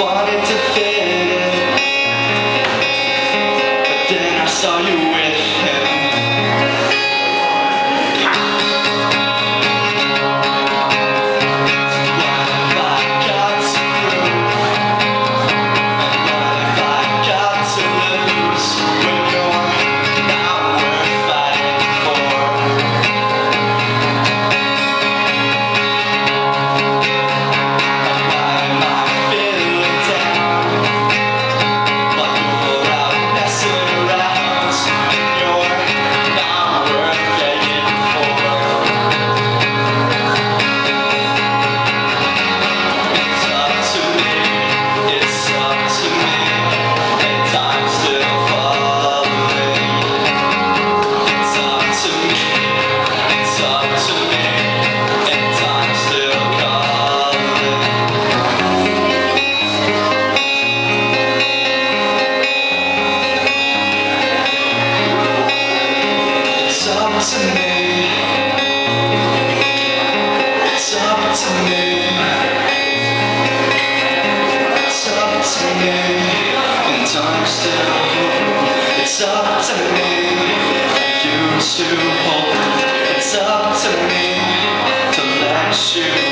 wanted to fit. It's up to me. To. It's up to me to let you.